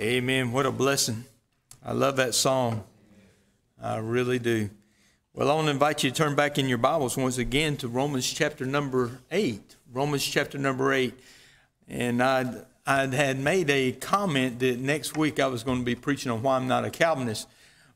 Amen. What a blessing. I love that song. I really do. Well, I want to invite you to turn back in your Bibles once again to Romans chapter number 8. Romans chapter number 8. And I'd, I'd had made a comment that next week I was going to be preaching on why I'm not a Calvinist.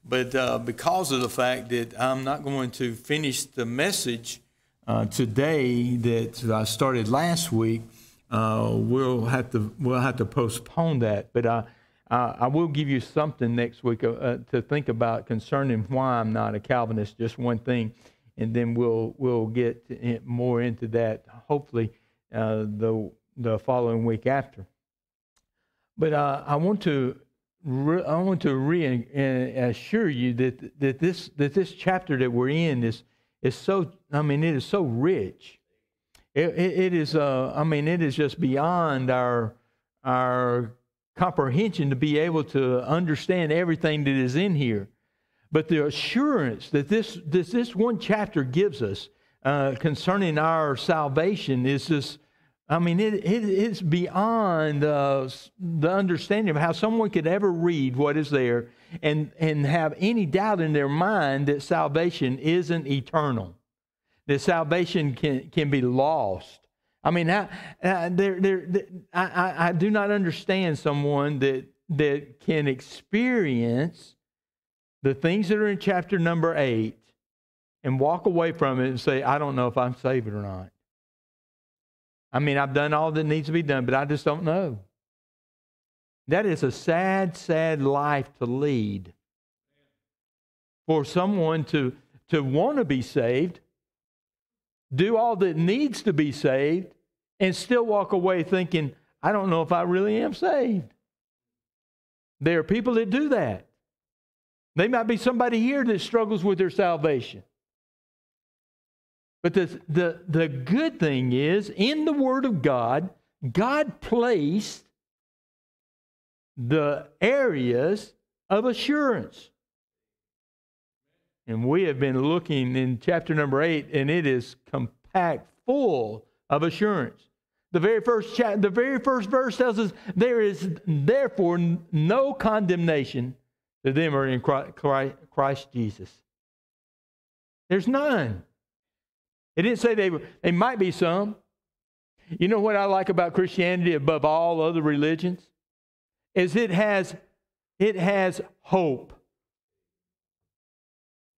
But uh, because of the fact that I'm not going to finish the message uh, today that I started last week, uh, we'll have to we'll have to postpone that. But I uh, I will give you something next week uh, uh, to think about concerning why I'm not a Calvinist. Just one thing, and then we'll we'll get in, more into that. Hopefully, uh, the the following week after. But uh, I want to re- I want to reassure you that that this that this chapter that we're in is is so I mean it is so rich. it, it, it is uh, I mean it is just beyond our our comprehension to be able to understand everything that is in here. But the assurance that this, this, this one chapter gives us uh, concerning our salvation is just, I mean, it, it, it's beyond uh, the understanding of how someone could ever read what is there and, and have any doubt in their mind that salvation isn't eternal, that salvation can, can be lost. I mean, I, uh, they're, they're, I, I, I do not understand someone that, that can experience the things that are in chapter number eight and walk away from it and say, I don't know if I'm saved or not. I mean, I've done all that needs to be done, but I just don't know. That is a sad, sad life to lead. For someone to, to want to be saved, do all that needs to be saved, and still walk away thinking, I don't know if I really am saved. There are people that do that. They might be somebody here that struggles with their salvation. But the, the, the good thing is, in the Word of God, God placed the areas of assurance. And we have been looking in chapter number eight, and it is compact full of assurance. The very first chapter, the very first verse tells us there is therefore no condemnation to them who are in Christ, Christ Jesus. There's none. It didn't say they, they might be some. You know what I like about Christianity above all other religions? Is it has it has hope.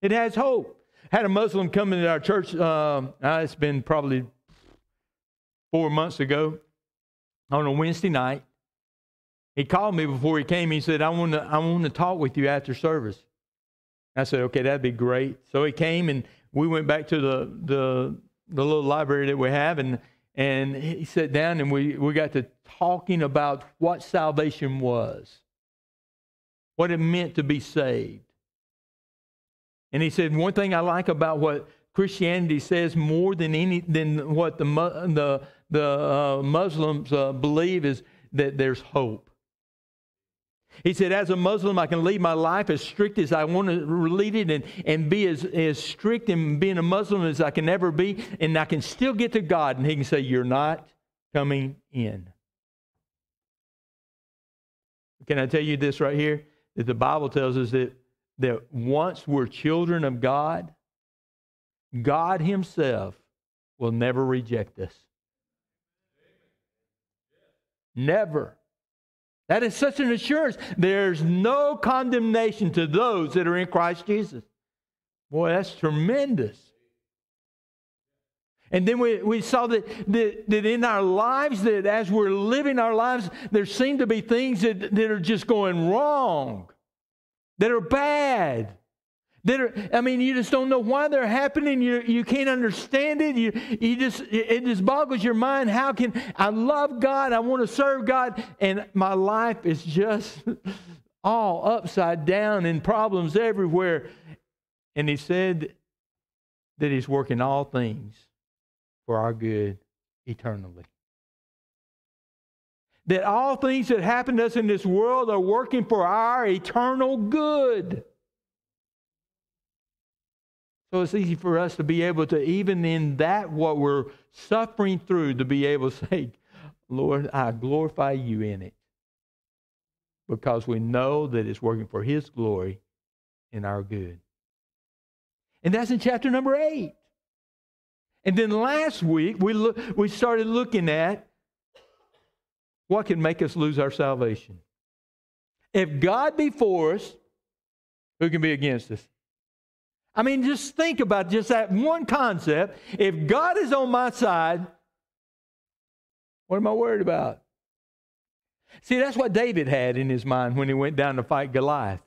It has hope. Had a Muslim come into our church. Uh, it's been probably four months ago on a Wednesday night. He called me before he came. He said, I want to, I want to talk with you after service. I said, okay, that'd be great. So he came and we went back to the, the, the little library that we have and, and he sat down and we, we got to talking about what salvation was, what it meant to be saved. And he said, one thing I like about what Christianity says more than any than what the the the uh, Muslims uh, believe is that there's hope. He said, as a Muslim, I can lead my life as strict as I want to lead it and, and be as, as strict in being a Muslim as I can ever be, and I can still get to God. And he can say, You're not coming in. Can I tell you this right here? That the Bible tells us that that once we're children of God, God Himself will never reject us. Never. That is such an assurance. There's no condemnation to those that are in Christ Jesus. Boy, that's tremendous. And then we, we saw that, that, that in our lives, that as we're living our lives, there seem to be things that, that are just going wrong that are bad. That are, I mean, you just don't know why they're happening. You, you can't understand it. You, you just, it just boggles your mind. How can I love God? I want to serve God, and my life is just all upside down and problems everywhere. And he said that he's working all things for our good eternally that all things that happen to us in this world are working for our eternal good. So it's easy for us to be able to, even in that, what we're suffering through, to be able to say, Lord, I glorify you in it. because we know that it's working for His glory and our good. And that's in chapter number eight. And then last week, we, look, we started looking at what can make us lose our salvation. If God be for us, who can be against us? I mean, just think about just that one concept. If God is on my side, what am I worried about? See, that's what David had in his mind when he went down to fight Goliath.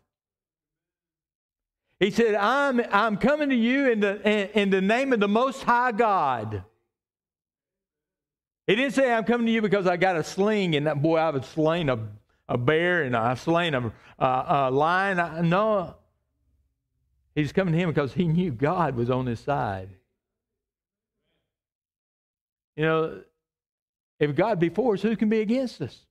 He said, I'm, I'm coming to you in the, in, in the name of the Most High God. He didn't say, I'm coming to you because I got a sling and that boy, I've slain a, a bear and I've slain a, a, a lion. I, no. He's coming to him because he knew God was on his side. You know, if God be for us, who can be against us?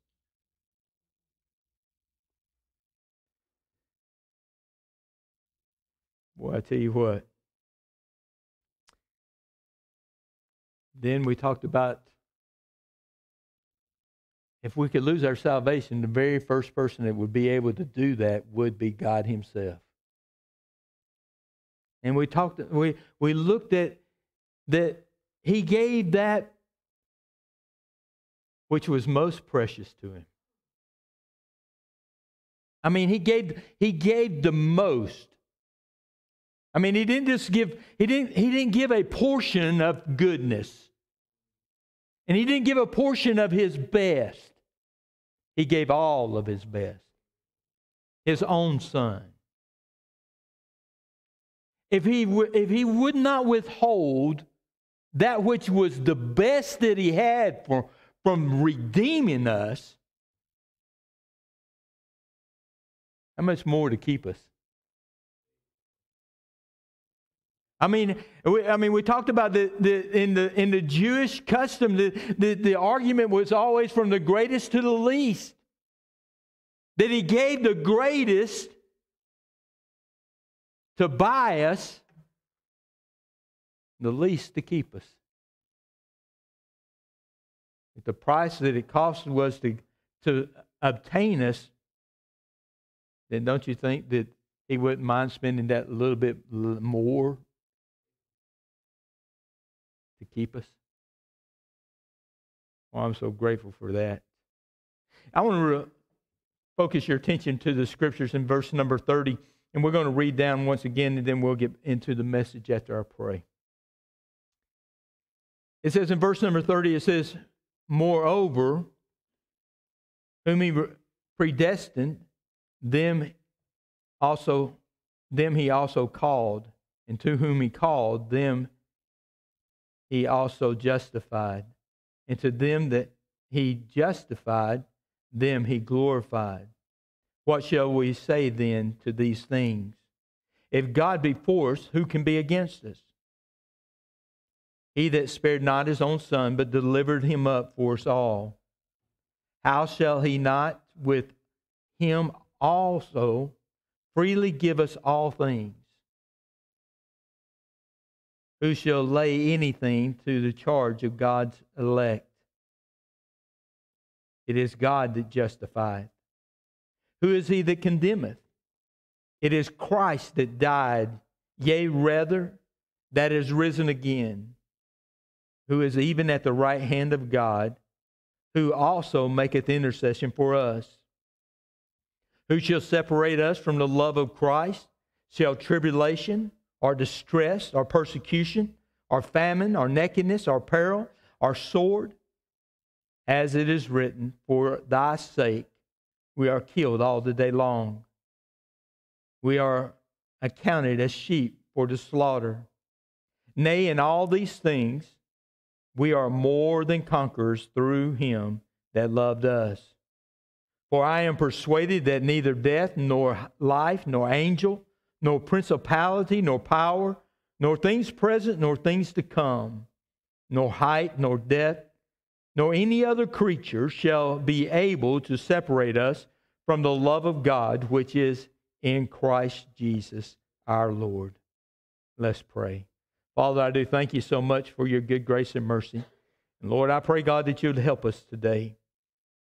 Well, I tell you what. Then we talked about if we could lose our salvation, the very first person that would be able to do that would be God Himself. And we talked, we, we looked at that He gave that which was most precious to Him. I mean, He gave, he gave the most I mean, he didn't just give, he didn't, he didn't give a portion of goodness. And he didn't give a portion of his best. He gave all of his best. His own son. If he, if he would not withhold that which was the best that he had for, from redeeming us, how much more to keep us? I mean, we, I mean, we talked about the, the, in, the, in the Jewish custom, the, the, the argument was always from the greatest to the least. That he gave the greatest to buy us, the least to keep us. If the price that it cost was to, to obtain us, then don't you think that he wouldn't mind spending that little bit more to keep us. Well, I'm so grateful for that. I want to re- focus your attention to the scriptures in verse number 30, and we're going to read down once again, and then we'll get into the message after I pray. It says in verse number 30, it says, Moreover, whom he predestined, them also them he also called, and to whom he called, them he also justified. And to them that he justified, them he glorified. What shall we say then to these things? If God be for us, who can be against us? He that spared not his own son, but delivered him up for us all, how shall he not with him also freely give us all things? Who shall lay anything to the charge of God's elect? It is God that justifieth. Who is he that condemneth? It is Christ that died, yea, rather, that is risen again, who is even at the right hand of God, who also maketh intercession for us. Who shall separate us from the love of Christ? Shall tribulation? Our distress, our persecution, our famine, our nakedness, our peril, our sword. As it is written, For thy sake we are killed all the day long. We are accounted as sheep for the slaughter. Nay, in all these things, we are more than conquerors through him that loved us. For I am persuaded that neither death, nor life, nor angel, nor principality, nor power, nor things present, nor things to come, nor height, nor depth, nor any other creature shall be able to separate us from the love of God which is in Christ Jesus our Lord. Let's pray. Father, I do thank you so much for your good grace and mercy. And Lord, I pray, God, that you'd help us today.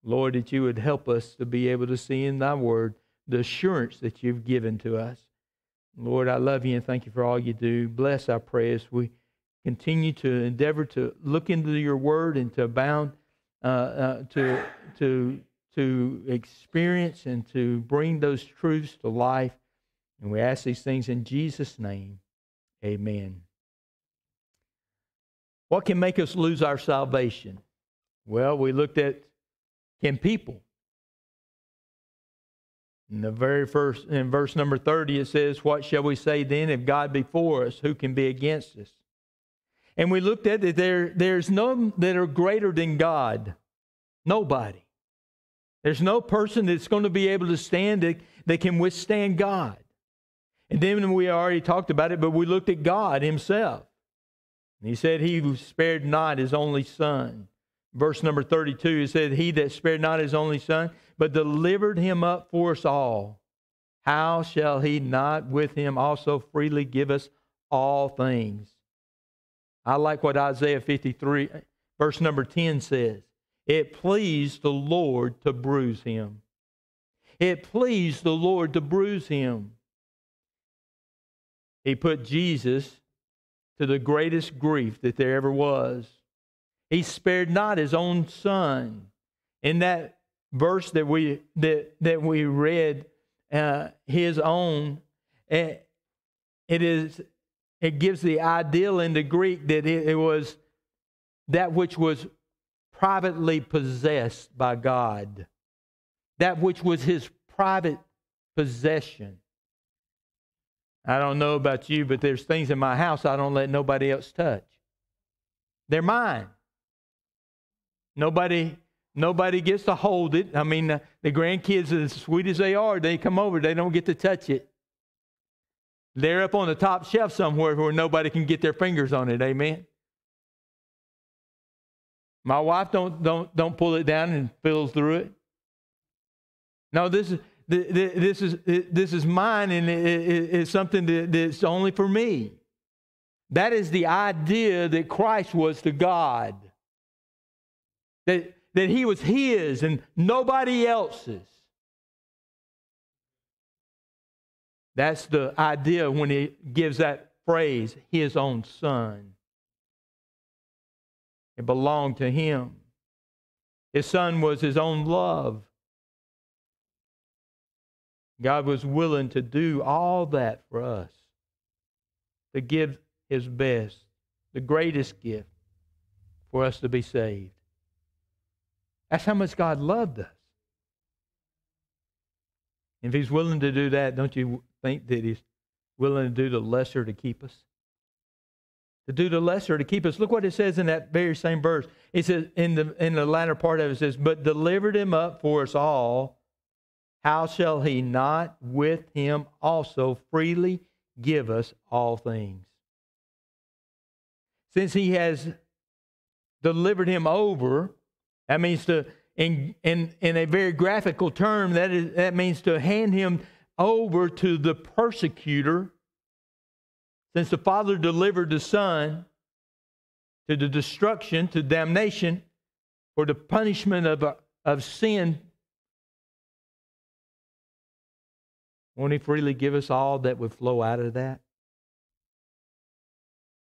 Lord, that you would help us to be able to see in thy word the assurance that you've given to us. Lord, I love you and thank you for all you do. Bless our prayers. We continue to endeavor to look into your word and to abound, uh, uh, to, to, to experience and to bring those truths to life. And we ask these things in Jesus' name. Amen. What can make us lose our salvation? Well, we looked at can people. In the very first, in verse number 30, it says, What shall we say then? If God be for us, who can be against us? And we looked at it, there, there's none that are greater than God. Nobody. There's no person that's going to be able to stand it that can withstand God. And then we already talked about it, but we looked at God Himself. And He said, He spared not His only Son. Verse number 32, it said, He that spared not His only Son, but delivered Him up for us all, how shall He not with Him also freely give us all things? I like what Isaiah 53, verse number 10 says. It pleased the Lord to bruise him. It pleased the Lord to bruise him. He put Jesus to the greatest grief that there ever was. He spared not his own son. In that verse that we that that we read, uh, his own, it, it is it gives the ideal in the Greek that it, it was that which was privately possessed by God, that which was his private possession. I don't know about you, but there's things in my house I don't let nobody else touch. They're mine. Nobody nobody gets to hold it. I mean, the, the grandkids, as sweet as they are, they come over, they don't get to touch it. They're up on the top shelf somewhere where nobody can get their fingers on it. Amen. My wife don't don't don't pull it down and fiddle through it. No, this is this is this is mine, and it's something that's only for me. That is the idea that Christ was to God. That that He was His and nobody else's. That's the idea when he gives that phrase, his own son. It belonged to him. His son was his own love. God was willing to do all that for us, to give his best, the greatest gift for us to be saved. That's how much God loved us. If he's willing to do that, don't you think that he's willing to do the lesser to keep us? To do the lesser to keep us. Look what it says in that very same verse. It says in the in the latter part of it, it says, But delivered him up for us all, how shall he not with him also freely give us all things? Since he has delivered him over, that means to in, in, in a very graphical term, that, is, that means to hand him over to the persecutor, since the Father delivered the Son to the destruction, to damnation, for the punishment of, of sin, won't He freely give us all that would flow out of that?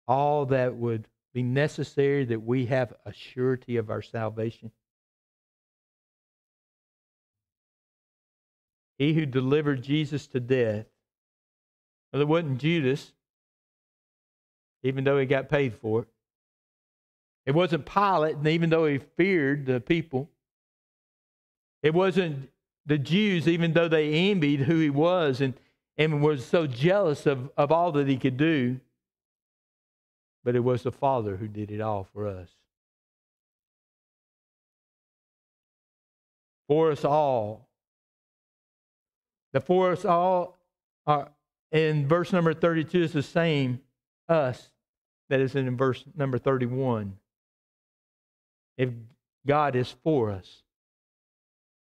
All that would be necessary that we have a surety of our salvation? He who delivered Jesus to death. Well, it wasn't Judas, even though he got paid for it. It wasn't Pilate, and even though he feared the people. It wasn't the Jews, even though they envied who he was and, and was so jealous of, of all that he could do. But it was the Father who did it all for us. For us all, the for us all are in verse number 32 is the same us that is in verse number 31. If God is for us,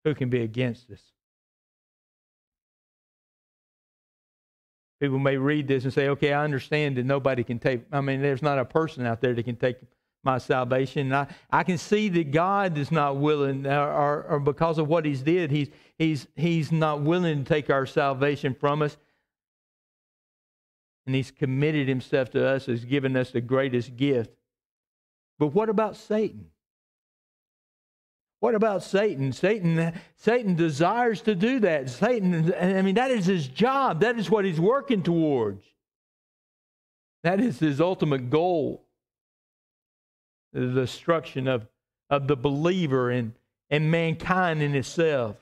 who can be against us? People may read this and say, okay, I understand that nobody can take, I mean, there's not a person out there that can take my salvation. And I, I can see that God is not willing, or, or, because of what He's did, He's He's He's not willing to take our salvation from us. And He's committed Himself to us as given us the greatest gift. But what about Satan? What about Satan? Satan, Satan desires to do that. Satan, I mean, that is his job. That is what he's working towards. That is his ultimate goal. The destruction of, of the believer and, and mankind in itself.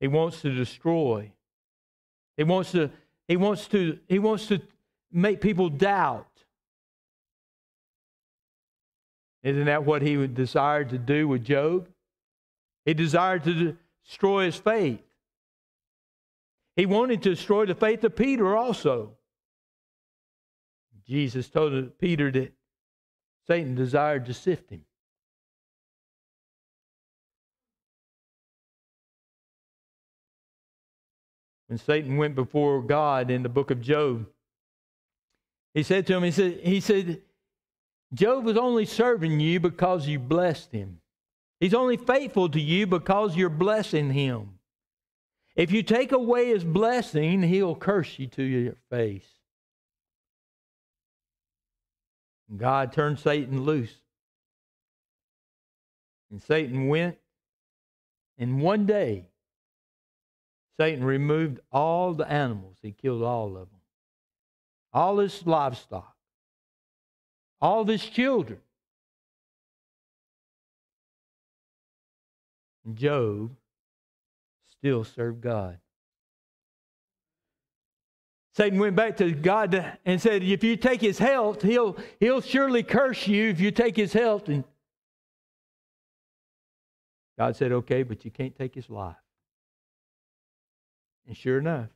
He wants to destroy. He wants to, he wants to, he wants to make people doubt. Isn't that what he desired to do with Job? He desired to destroy his faith. He wanted to destroy the faith of Peter also. Jesus told Peter that Satan desired to sift him. When Satan went before God in the book of Job, he said to him, he said, he said, Job was only serving you because you blessed him. He's only faithful to you because you're blessing him. If you take away his blessing, he'll curse you to your face. God turned Satan loose. And Satan went, and one day, Satan removed all the animals. He killed all of them, all his livestock all of his children. Job still served God. Satan went back to God and said, If you take his health, he'll, he'll surely curse you if you take his health. And God said, Okay, but you can't take his life. And sure enough,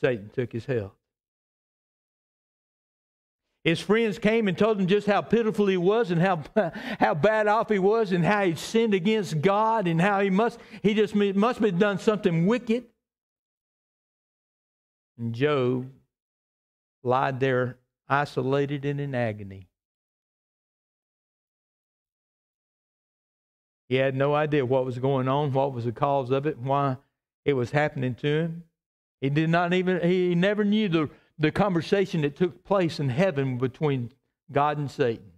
Satan took his health. His friends came and told him just how pitiful he was and how, how bad off he was and how he'd sinned against God and how he must he just must have done something wicked. And Job lied there isolated and in agony. He had no idea what was going on, what was the cause of it, why it was happening to him. He did not even he never knew the the conversation that took place in heaven between God and Satan.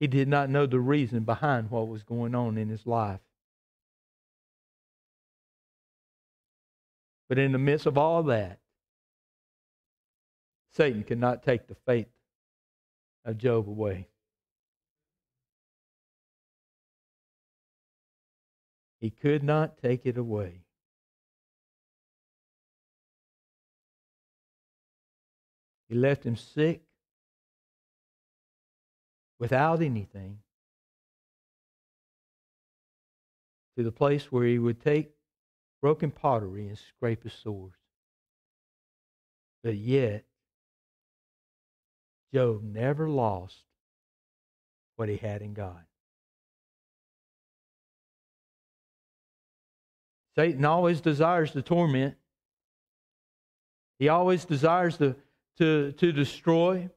He did not know the reason behind what was going on in his life. But in the midst of all that, Satan could not take the faith of Job away. He could not take it away. He left him sick without anything to the place where he would take broken pottery and scrape his sores. But yet, Job never lost what he had in God. Satan always desires to torment. He always desires to to, to destroy.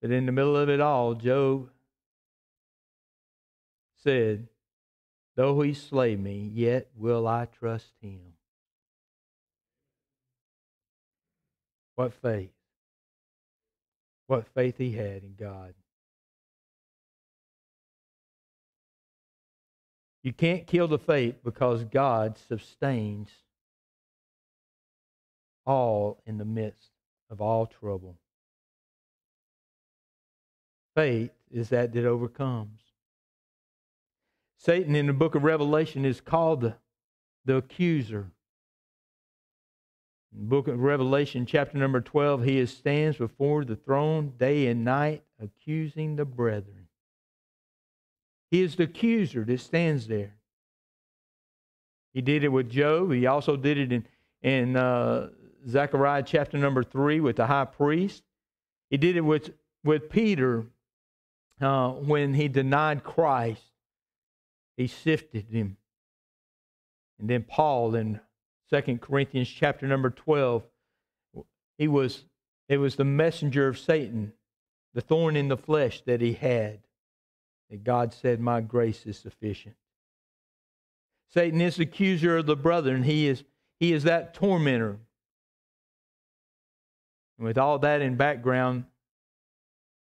But in the middle of it all, Job said, Though he slay me, yet will I trust him. What faith. What faith he had in God. You can't kill the faith because God sustains all in the midst of all trouble. Faith is that that overcomes. Satan in the book of Revelation is called the, the accuser. In the book of Revelation, chapter number 12, he stands before the throne day and night, accusing the brethren. He is the accuser that stands there. He did it with Job. He also did it in, in uh, Zechariah chapter number 3 with the high priest. He did it with, with Peter uh, when he denied Christ. He sifted him. And then Paul in 2 Corinthians chapter number 12. He was, it was the messenger of Satan, the thorn in the flesh that he had. And God said, My grace is sufficient. Satan is the accuser of the brother, and he is, he is that tormentor. And with all that in background,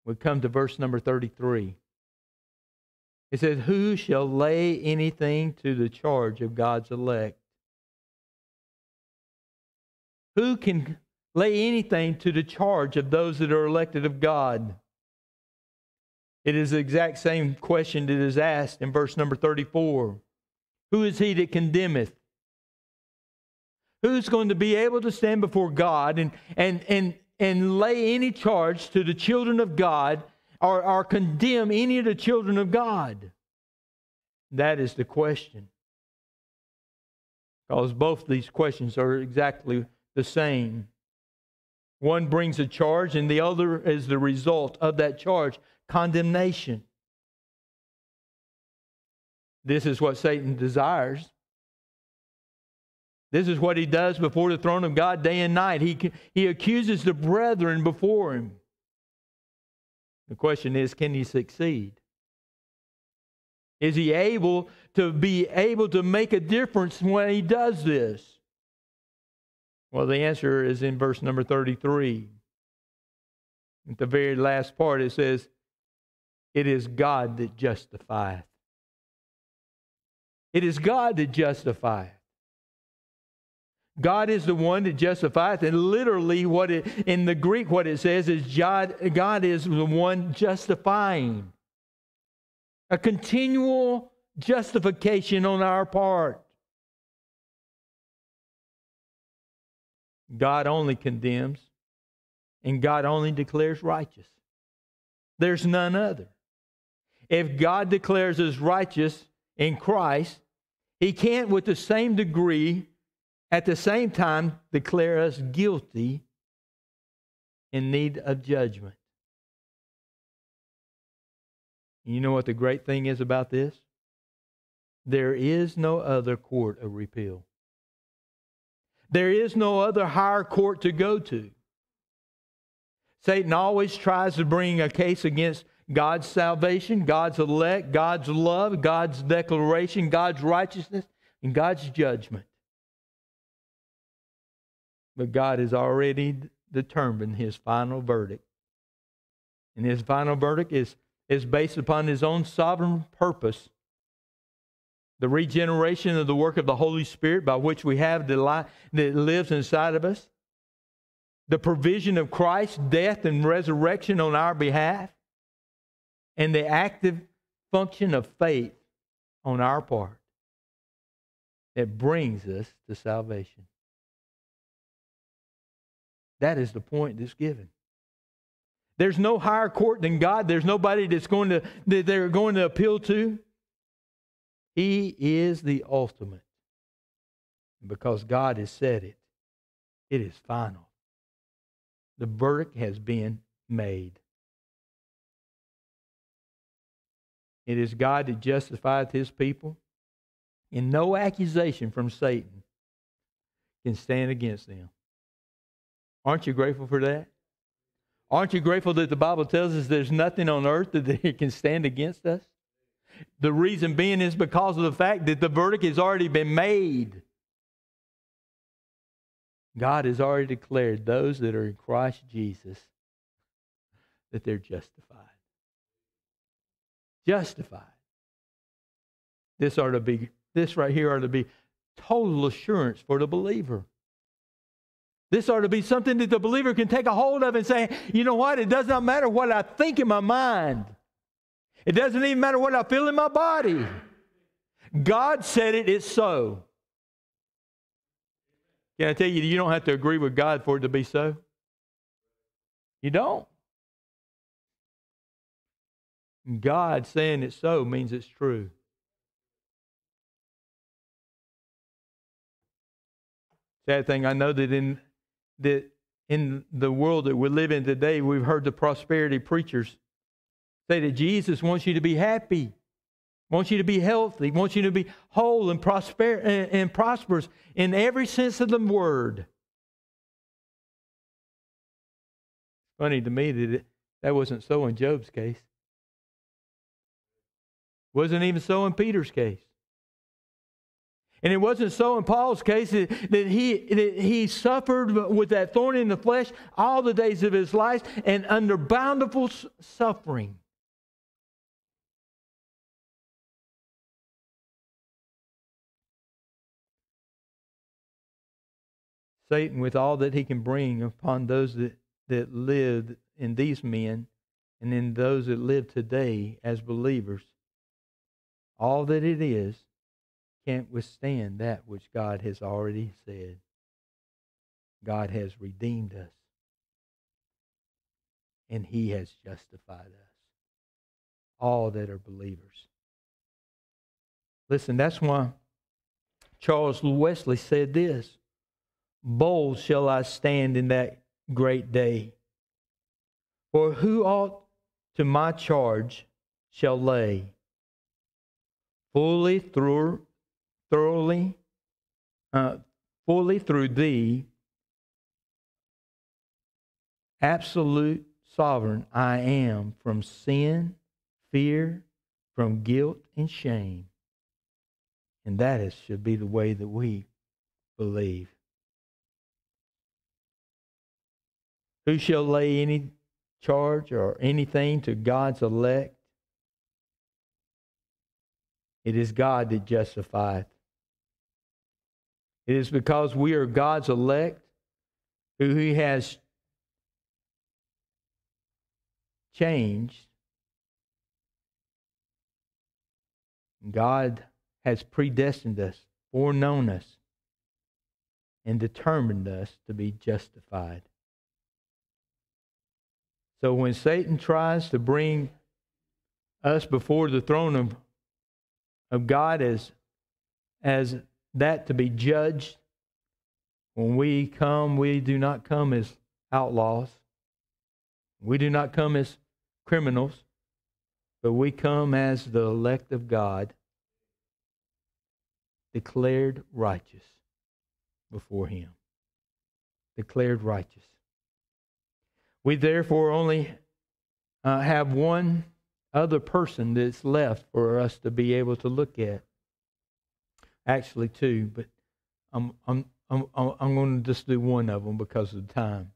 we come to verse number 33. It says, Who shall lay anything to the charge of God's elect? Who can lay anything to the charge of those that are elected of God? It is the exact same question that is asked in verse number 34. Who is he that condemneth? Who's going to be able to stand before God and, and, and, and lay any charge to the children of God or, or condemn any of the children of God? That is the question. Because both these questions are exactly the same. One brings a charge, and the other is the result of that charge condemnation. This is what Satan desires. This is what he does before the throne of God day and night. He, he accuses the brethren before him. The question is can he succeed? Is he able to be able to make a difference when he does this? Well, the answer is in verse number 33. At the very last part, it says, It is God that justifieth. It is God that justifieth. God is the one that justifieth, and literally, what it, in the Greek, what it says is God, God is the one justifying. A continual justification on our part. God only condemns, and God only declares righteous. There's none other. If God declares us righteous in Christ, He can't, with the same degree, at the same time, declare us guilty in need of judgment. You know what the great thing is about this? There is no other court of repeal. There is no other higher court to go to. Satan always tries to bring a case against God's salvation, God's elect, God's love, God's declaration, God's righteousness, and God's judgment. But God has already determined his final verdict. And his final verdict is, is based upon his own sovereign purpose the regeneration of the work of the Holy Spirit by which we have the life that lives inside of us, the provision of Christ's death and resurrection on our behalf, and the active function of faith on our part that brings us to salvation. That is the point that's given. There's no higher court than God. There's nobody that's going to that they're going to appeal to. He is the ultimate. Because God has said it, it is final. The verdict has been made. It is God that justifieth his people, and no accusation from Satan can stand against them. Aren't you grateful for that? Aren't you grateful that the Bible tells us there's nothing on earth that can stand against us? The reason being is because of the fact that the verdict has already been made. God has already declared those that are in Christ Jesus that they're justified. Justified. This ought to be this right here ought to be total assurance for the believer. This ought to be something that the believer can take a hold of and say, you know what? It does not matter what I think in my mind. It doesn't even matter what I feel in my body. God said it's so. Can I tell you, you don't have to agree with God for it to be so? You don't. God saying it's so means it's true. Sad thing, I know that in that in the world that we live in today, we've heard the prosperity preachers Say that Jesus wants you to be happy. wants you to be healthy, wants you to be whole and, prosper, and, and prosperous in every sense of the word. Funny to me that it, that wasn't so in Job's case. Wasn't even so in Peter's case. And it wasn't so in Paul's case that, he, that he suffered with that thorn in the flesh all the days of his life and under bountiful suffering. Satan, with all that he can bring upon those that, that lived in these men and in those that live today as believers, all that it is can't withstand that which God has already said. God has redeemed us, and He has justified us. All that are believers. Listen, that's why Charles Wesley said this Bold shall I stand in that great day. For who aught to my charge shall lay? Fully through thoroughly, uh, fully through thee, absolute sovereign I am from sin, fear, from guilt and shame. And that is, should be the way that we believe. Who shall lay any charge or anything to God's elect? It is God that justifieth. It is because we are God's elect who He has changed. God has predestined us, foreknown us, and determined us to be justified. So when Satan tries to bring us before the throne of, of God as, as that to be judged. When we come, we do not come as outlaws. We do not come as criminals, but we come as the elect of God, declared righteous before Him. Declared righteous. We therefore only uh, have one other person that's left for us to be able to look at actually two, but I'm, I'm, I'm, I'm going to just do one of them because of the time.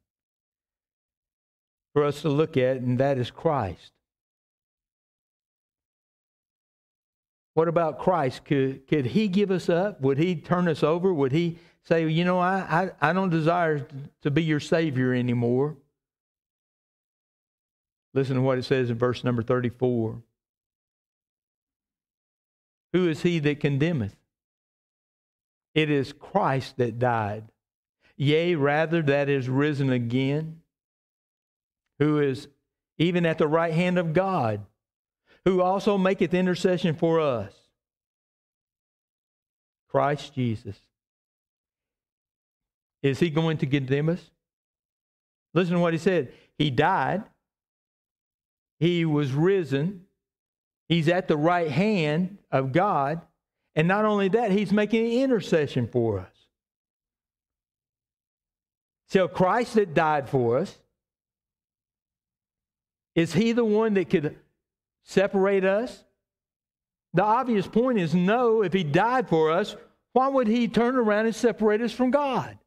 For us to look at, and that is Christ. What about Christ? Could, could he give us up? Would he turn us over? Would he say, you know, I, I, I don't desire to be your Savior anymore? Listen to what it says in verse number 34. Who is he that condemneth? It is Christ that died. Yea, rather, that is risen again, who is even at the right hand of God, who also maketh intercession for us. Christ Jesus. Is he going to condemn us? Listen to what he said. He died. He was risen. He's at the right hand of God. And not only that, he's making intercession for us. So Christ that died for us, is he the one that could separate us? The obvious point is no, if he died for us, why would he turn around and separate us from God?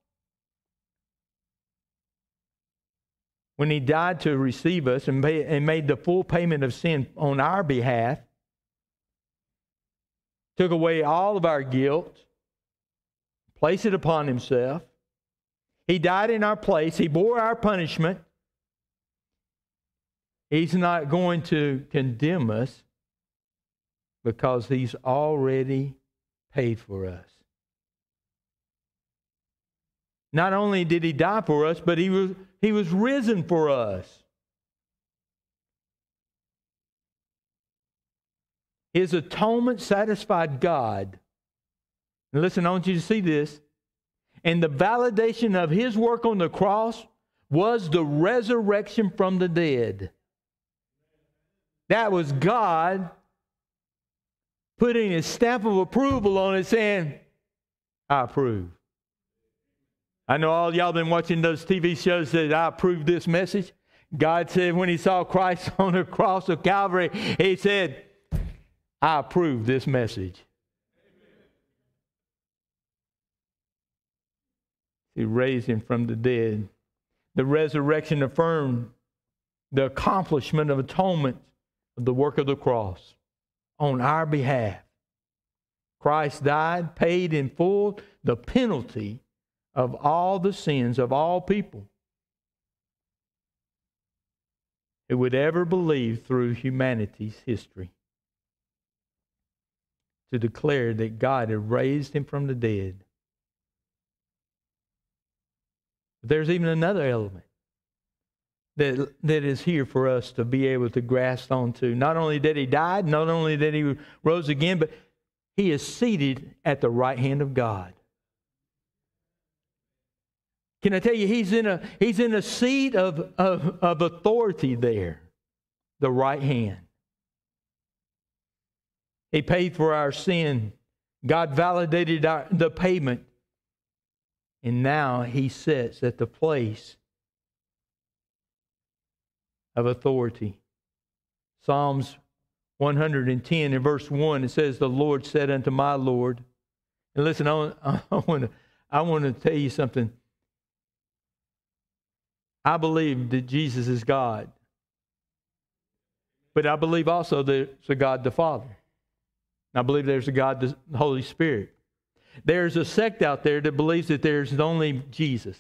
When he died to receive us and made the full payment of sin on our behalf, took away all of our guilt, placed it upon himself. He died in our place, he bore our punishment. He's not going to condemn us because he's already paid for us. Not only did he die for us, but he was, he was risen for us. His atonement satisfied God. And listen, I want you to see this. And the validation of his work on the cross was the resurrection from the dead. That was God putting his stamp of approval on it, saying, I approve. I know all y'all been watching those TV shows that I approve this message. God said when he saw Christ on the cross of Calvary, he said, I approve this message. He raised him from the dead. The resurrection affirmed the accomplishment of atonement of the work of the cross on our behalf. Christ died, paid in full the penalty of all the sins of all people who would ever believe through humanity's history to declare that God had raised him from the dead. But there's even another element that, that is here for us to be able to grasp onto. Not only that he died, not only that he rose again, but he is seated at the right hand of God. Can I tell you, he's in a, he's in a seat of, of, of authority there, the right hand. He paid for our sin. God validated our, the payment. And now he sits at the place of authority. Psalms 110 in verse 1, it says, The Lord said unto my Lord, and listen, I want, to, I tell you something. I believe that Jesus is God. But I believe also that there's a God the Father. I believe there's a God the Holy Spirit. There's a sect out there that believes that there's only Jesus.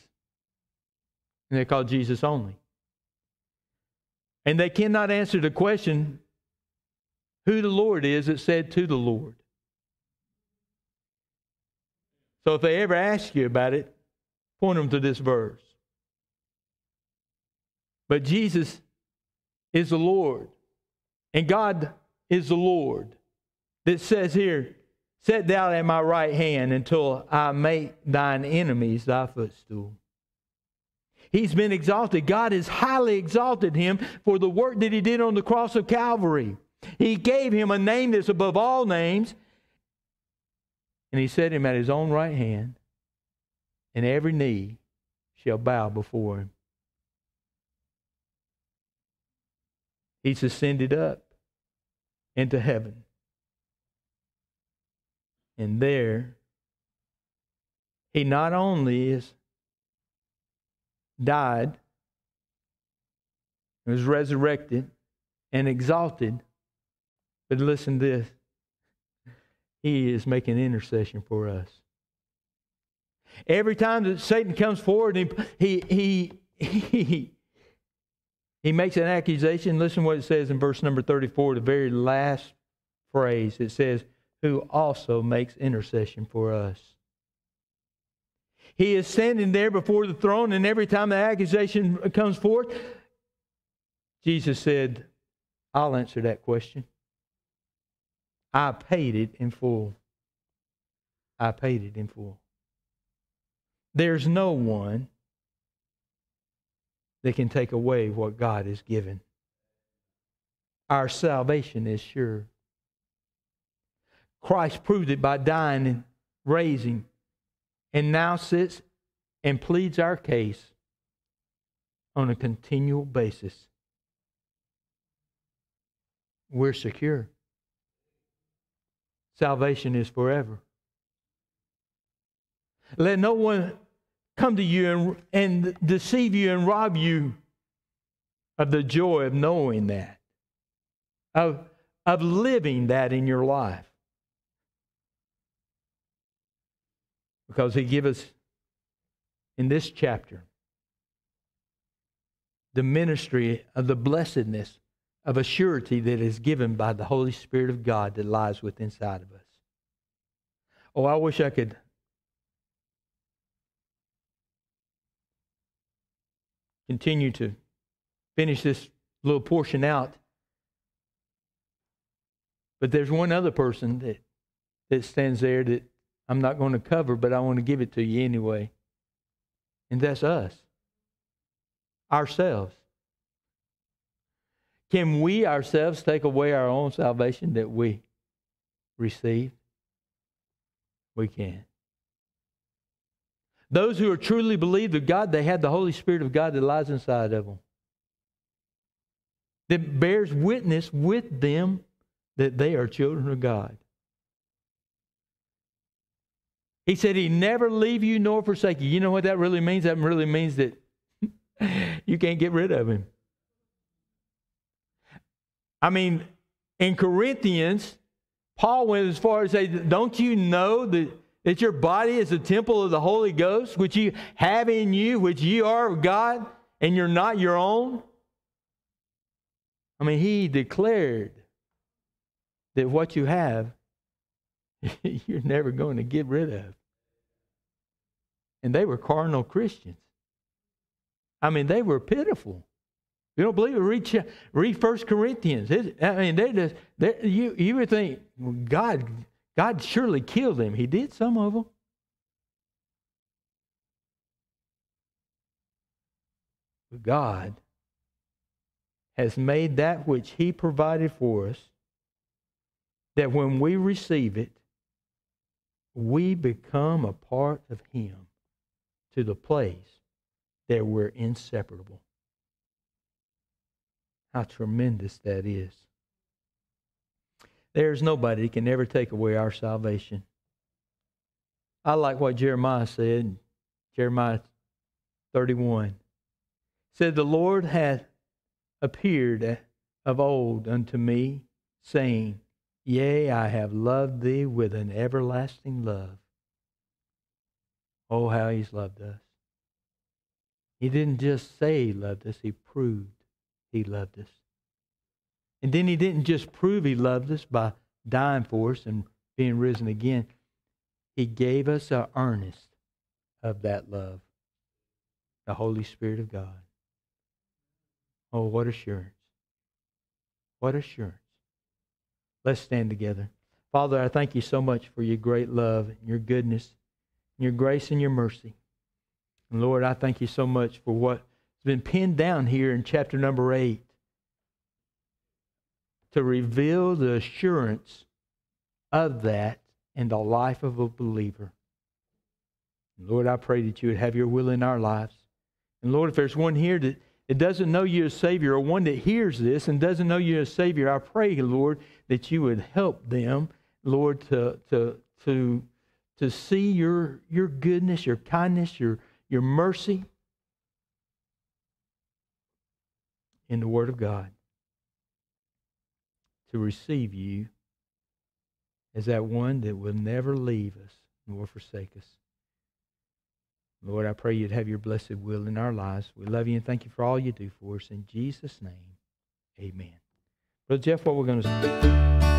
And they call Jesus only. And they cannot answer the question who the Lord is that said to the Lord. So if they ever ask you about it, point them to this verse. But Jesus is the Lord, and God is the Lord. That says here, Set thou at my right hand until I make thine enemies thy footstool. He's been exalted. God has highly exalted him for the work that he did on the cross of Calvary. He gave him a name that's above all names, and he set him at his own right hand, and every knee shall bow before him. He's ascended up into heaven. And there, he not only is died, was resurrected, and exalted, but listen to this. He is making intercession for us. Every time that Satan comes forward, he, he, he, he, he makes an accusation. Listen what it says in verse number 34, the very last phrase. It says, who also makes intercession for us. He is standing there before the throne, and every time the accusation comes forth, Jesus said, I'll answer that question. I paid it in full. I paid it in full. There's no one that can take away what God has given. Our salvation is sure. Christ proved it by dying and raising, and now sits and pleads our case on a continual basis. We're secure. Salvation is forever. Let no one come to you and, and deceive you and rob you of the joy of knowing that, of, of living that in your life. Because he gives us in this chapter the ministry of the blessedness of a surety that is given by the Holy Spirit of God that lies within inside of us. Oh, I wish I could continue to finish this little portion out. But there's one other person that, that stands there that I'm not going to cover, but I want to give it to you anyway. And that's us, ourselves. Can we ourselves take away our own salvation that we receive? We can't. Those who are truly believed of God, they have the Holy Spirit of God that lies inside of them. That bears witness with them that they are children of God. He said he never leave you nor forsake you. You know what that really means? That really means that you can't get rid of him. I mean, in Corinthians, Paul went as far as say, Don't you know that, that your body is a temple of the Holy Ghost, which you have in you, which you are of God, and you're not your own? I mean, he declared that what you have, you're never going to get rid of. And they were carnal Christians. I mean, they were pitiful. You don't believe it? Read, read 1 Corinthians. I mean, they just, they, you, you would think God, God surely killed them. He did some of them. But God has made that which He provided for us, that when we receive it, we become a part of Him to the place that we're inseparable. How tremendous that is. There's nobody that can ever take away our salvation. I like what Jeremiah said, Jeremiah 31. said, The Lord hath appeared of old unto me, saying, Yea, I have loved thee with an everlasting love. Oh, how he's loved us. He didn't just say he loved us, he proved he loved us. And then he didn't just prove he loved us by dying for us and being risen again. He gave us an earnest of that love, the Holy Spirit of God. Oh, what assurance. What assurance. Let's stand together. Father, I thank you so much for your great love, and your goodness, and your grace, and your mercy. And Lord, I thank you so much for what it's been pinned down here in chapter number 8 to reveal the assurance of that in the life of a believer. And Lord, I pray that you would have your will in our lives. And Lord, if there's one here that, that doesn't know you as Savior, or one that hears this and doesn't know you as Savior, I pray, Lord, that you would help them, Lord, to, to, to, to see your, your goodness, your kindness, your, your mercy, in the Word of God to receive you as that one that will never leave us nor forsake us. Lord, I pray you'd have your blessed will in our lives. We love you and thank you for all you do for us. In Jesus' name, amen. Brother Jeff, what we're going to